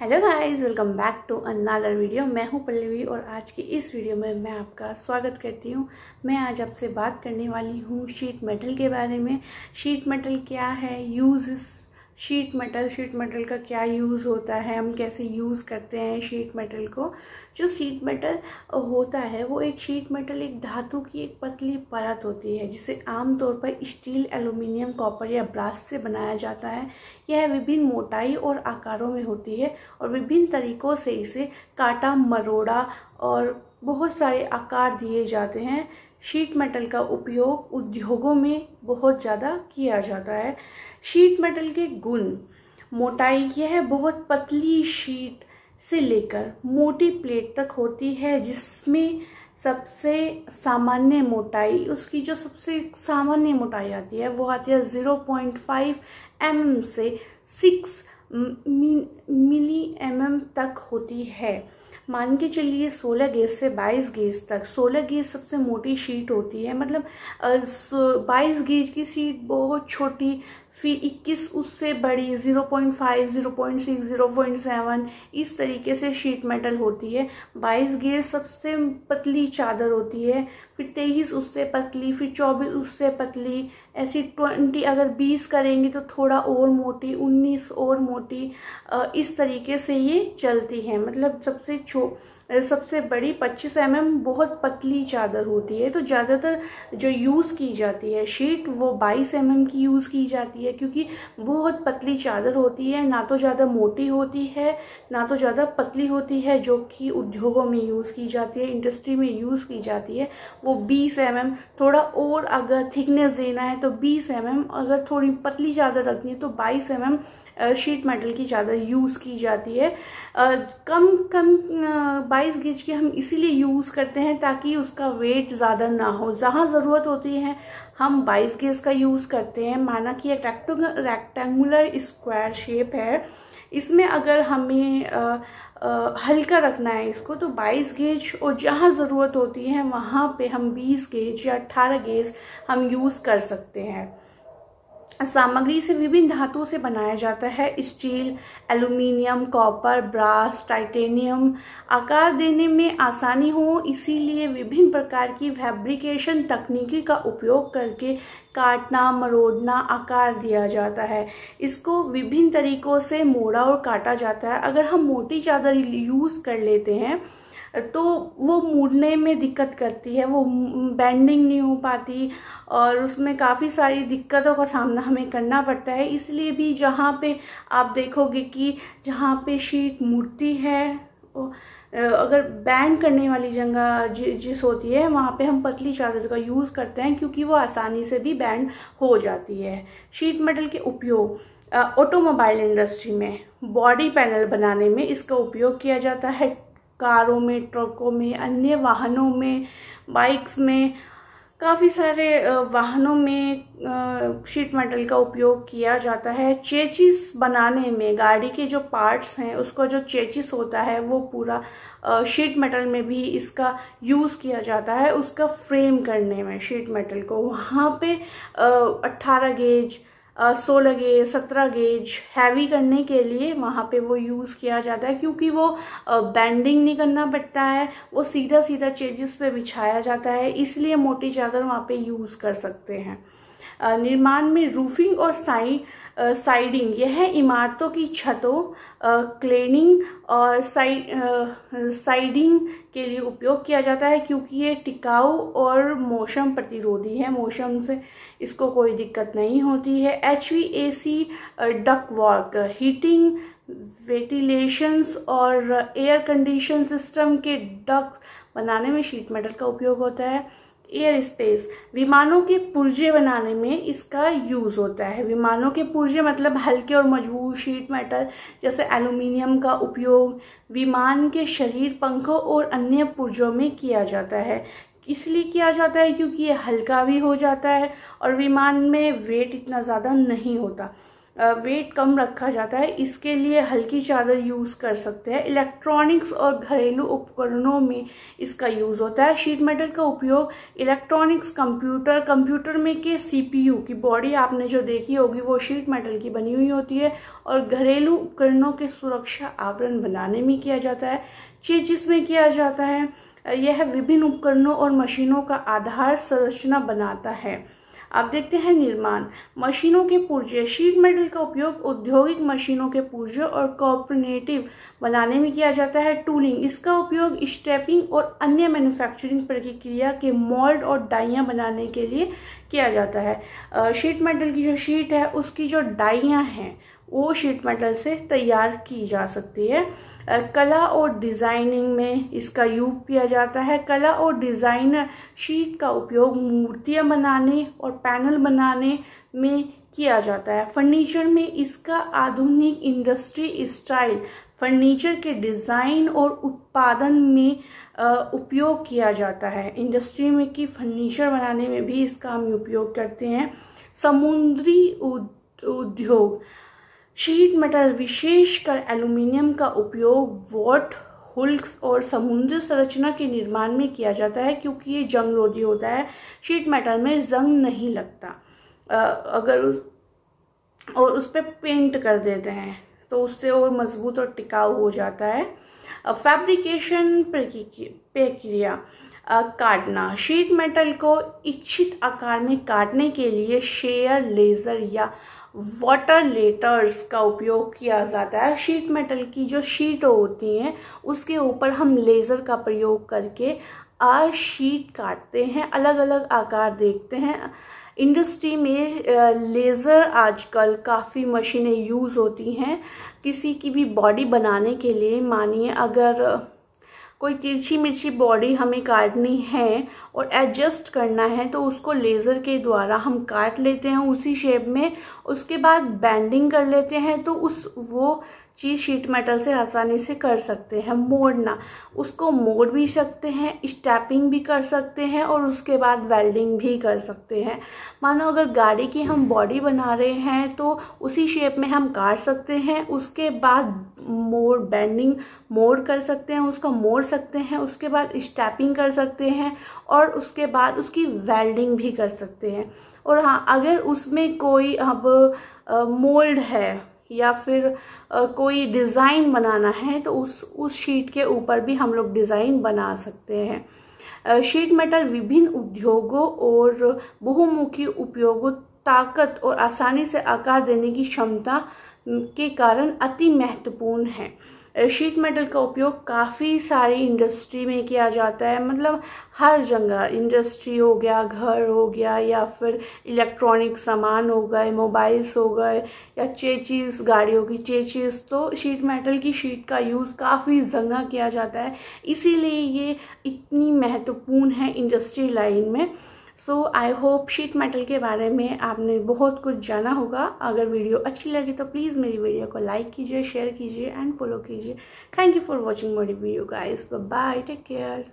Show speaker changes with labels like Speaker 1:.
Speaker 1: Hello guys welcome back to another video मैं हूँ पल्लवी और आज की इस वीडियो में मैं आपका स्वागत करती हूँ। मैं आज आपसे बात करने वाली हूँ शीट मेटल के बारे में। शीट मेटल क्या है? Use sheet metal sheet metal का क्या यूज़ होता है, हम कैसे यूज़ करते हैं शीट मेटल को? जो शीट मेटल होता है, वो एक शीट मेटल एक धातु की एक पतली परत होती है, जिसे आमतौर पर स्टील एल्यूमिनियम कॉपर या ब्रास से बनाया जाता है। यह विभिन्न मोटाई और आकारों में होती है और विभिन्न तरीकों से इसे काटा, मरोड़ा और बहुत सारे आकार दिए जाते हैं। शीट मेटल का उपयोग उद्योगों में बहुत ज़्यादा किया जाता है। शीट मेटल के गुण। मोटाई यह बहुत पतली शीट से लेकर मोटी प्लेट तक होती है, जिसमें सबसे सामान्य मोटाई, उसकी जो सबसे सामान्य मोटाई आती है, वो आती है ज़ीरो पॉइंट फाइव एम से सिक्स मिली एम तक होती है। मान के चलिए 16 गेज से 22 गेज तक। 16 गेज सबसे मोटी शीट होती है। मतलब 22 गेज की शीट बहुत छोटी फिर 21 उससे बड़ी 0.5, 0.6, 0.7 इस तरीके से शीट मेटल होती है। 22 गेज सबसे पतली चादर होती है फिर 23 उससे पतली फिर 24 उससे पतली ऐसी 20 अगर 20 करेंगे तो थोड़ा और मोटी 19 और मोटी इस तरीके से ये चलती है। मतलब सबसे छो सबसे बड़ी 25 एम mm बहुत पतली चादर होती है। तो ज़्यादातर जो यूज़ की जाती है शीट, वो 22 एम mm की यूज़ की जाती है क्योंकि बहुत पतली चादर होती है। ना तो ज़्यादा मोटी होती है, ना तो ज़्यादा पतली होती है, जो कि उद्योगों में यूज़ की जाती है, इंडस्ट्री में यूज़ की जाती है। वो 20 एम mm थोड़ा और अगर थिकनेस देना है तो 20 एम mm अगर थोड़ी पतली चादर रखनी है तो 22 एम mm शीट मेटल की ज़्यादा यूज़ की जाती है। कम कम बाईस गेज की हम इसीलिए यूज़ करते हैं ताकि उसका वेट ज़्यादा ना हो। जहाँ ज़रूरत होती है, हम बाईस गेज का यूज़ करते हैं। माना कि एक रेक्टेंगुलर स्क्वायर शेप है। इसमें अगर हमें हल्का रखना है इसको तो 22 गेज और जहाँ ज़रूरत होती है, वहाँ पे हम 20 गेज या 18 गेज हम यूज़ कर सकते हैं। सामग्री से विभिन्न धातुओं से बनाया जाता है। Steel, aluminium, copper, brass, titanium. आकार देने में आसानी हो, इसीलिए विभिन्न प्रकार की फैब्रिकेशन तकनीकी का उपयोग करके काटना, मरोड़ना, आकार दिया जाता है। इसको विभिन्न तरीकों से मोड़ा और काटा जाता है। अगर हम मोटी चादर यूज़ कर लेते हैं तो वो मुड़ने में दिक्कत करती है, वो बैंडिंग नहीं हो पाती और उसमें काफ़ी सारी दिक्कतों का सामना हमें करना पड़ता है। इसलिए भी जहाँ पे आप देखोगे कि जहाँ पे शीट मुड़ती है अगर बैंड करने वाली जगह जिस होती है, वहाँ पे हम पतली चादर का यूज़ करते हैं क्योंकि वो आसानी से भी बैंड हो जाती है। शीट मेटल के उपयोग ऑटोमोबाइल इंडस्ट्री में बॉडी पैनल बनाने में इसका उपयोग किया जाता है। कारों में, ट्रकों में, अन्य वाहनों में, बाइक्स में, काफ़ी सारे वाहनों में शीट मेटल का उपयोग किया जाता है। चेचिस बनाने में, गाड़ी के जो पार्ट्स हैं, उसका जो चेचिस होता है, वो पूरा शीट मेटल में भी इसका यूज़ किया जाता है। उसका फ्रेम करने में शीट मेटल को। वहाँ पे 18 गेज सोलह गेज सत्रह गेज हैवी करने के लिए वहाँ पे वो यूज़ किया जाता है क्योंकि वो बैंडिंग नहीं करना पड़ता है, वो सीधा सीधा चेजिस पे बिछाया जाता है, इसलिए मोटी चादर वहाँ पे यूज़ कर सकते हैं। निर्माण में रूफिंग और साइड साइडिंग यह इमारतों की छतों क्लेनिंग और साइड साइडिंग के लिए उपयोग किया जाता है क्योंकि ये टिकाऊ और मौसम प्रतिरोधी है। मौसम से इसको कोई दिक्कत नहीं होती है। H V A C duct work heating ventilations और एयर कंडीशन सिस्टम के डक बनाने में शीट मेटल का उपयोग होता है। एयर स्पेस, विमानों के पुर्जे बनाने में इसका यूज़ होता है। विमानों के पुर्जे मतलब हल्के और मज़बूत शीट मेटल जैसे एल्यूमिनियम का उपयोग विमान के शरीर, पंखों और अन्य पुर्जों में किया जाता है। इसलिए किया जाता है क्योंकि ये हल्का भी हो जाता है और विमान में वेट इतना ज़्यादा नहीं होता। वेट कम रखा जाता है, इसके लिए हल्की चादर यूज़ कर सकते हैं। इलेक्ट्रॉनिक्स और घरेलू उपकरणों में इसका यूज़ होता है। शीट मेटल का उपयोग इलेक्ट्रॉनिक्स कंप्यूटर कंप्यूटर में के सीपीयू की बॉडी आपने जो देखी होगी, वो शीट मेटल की बनी हुई होती है और घरेलू उपकरणों के सुरक्षा आवरण बनाने में किया जाता है। चीज़ में किया जाता है। यह विभिन्न उपकरणों और मशीनों का आधार संरचना बनाता है। अब देखते हैं निर्माण। मशीनों के पुर्जे। शीट मेटल का उपयोग औद्योगिक मशीनों के पुर्जे और कॉपरनेटिव बनाने में किया जाता है। टूलिंग। इसका उपयोग स्टेपिंग और अन्य मैन्युफैक्चरिंग प्रक्रिया के मोल्ड और डाइयाँ बनाने के लिए किया जाता है। शीट मेटल की जो शीट है, उसकी जो डाइयाँ हैं वो शीट मेटल से तैयार की जा सकती है। कला और डिज़ाइनिंग में इसका यूज़ किया जाता है। कला और डिज़ाइन शीट का उपयोग मूर्तियाँ बनाने और पैनल बनाने में किया जाता है। फर्नीचर में इसका आधुनिक इंडस्ट्री स्टाइल फर्नीचर के डिज़ाइन और उत्पादन में उपयोग किया जाता है। इंडस्ट्री में की फर्नीचर बनाने में भी इसका हम उपयोग करते हैं। समुद्री उद्योग शीट मेटल विशेषकर एल्यूमिनियम का उपयोग वॉट हुल्क और समुद्र संरचना के निर्माण में किया जाता है क्योंकि ये जंग रोधी होता है। शीट मेटल में जंग नहीं लगता। आ, अगर उस और उस पर पेंट कर देते हैं तो उससे और मज़बूत और टिकाऊ हो जाता है। फैब्रिकेशन प्रक्रिया काटना। शीट मेटल को इच्छित आकार में काटने के लिए शेयर लेजर या वाटर लेटर्स का उपयोग किया जाता है। शीट मेटल की जो शीट होती हैं, उसके ऊपर हम लेज़र का प्रयोग करके आ शीट काटते हैं अलग अलग आकार देखते हैं। इंडस्ट्री में लेज़र आजकल काफ़ी मशीनें यूज़ होती हैं। किसी की भी बॉडी बनाने के लिए मानिए अगर कोई तिरछी मिर्ची बॉडी हमें काटनी है और एडजस्ट करना है तो उसको लेज़र के द्वारा हम काट लेते हैं उसी शेप में। उसके बाद बैंडिंग कर लेते हैं तो उस वो चीज़ शीट मेटल से आसानी से कर सकते हैं, मोड़ना। उसको मोड़ भी सकते हैं, स्टैपिंग भी कर सकते हैं और उसके बाद वेल्डिंग भी कर सकते हैं। मानो अगर गाड़ी की हम बॉडी बना रहे हैं तो उसी शेप में हम काट सकते हैं, उसके बाद मोड़, बेंडिंग मोड़ कर सकते हैं, उसको मोड़ सकते हैं, उसके बाद स्टैपिंग कर सकते हैं और उसके बाद उसकी वेल्डिंग भी कर सकते हैं। और हाँ अगर उसमें कोई अब मोल्ड है या फिर कोई डिज़ाइन बनाना है तो उस उस शीट के ऊपर भी हम लोग डिज़ाइन बना सकते हैं। शीट मेटल विभिन्न उद्योगों और बहुमुखी उपयोगों, ताकत और आसानी से आकार देने की क्षमता के कारण अति महत्वपूर्ण है। शीट मेटल का उपयोग काफ़ी सारी इंडस्ट्री में किया जाता है। मतलब हर जगह इंडस्ट्री हो गया, घर हो गया, या फिर इलेक्ट्रॉनिक सामान हो गए मोबाइल्स हो गए, या चेचीज गाड़ियों की चेचीज तो शीट मेटल की शीट का यूज़ काफ़ी जगह किया जाता है। इसीलिए ये इतनी महत्वपूर्ण है इंडस्ट्री लाइन में। So I hope sheet metal के बारे में आपने बहुत कुछ जाना होगा। अगर वीडियो अच्छी लगी तो प्लीज़ मेरी वीडियो को लाइक कीजिए शेयर कीजिए एंड फॉलो कीजिए। Thank you for watching more video guys bye take care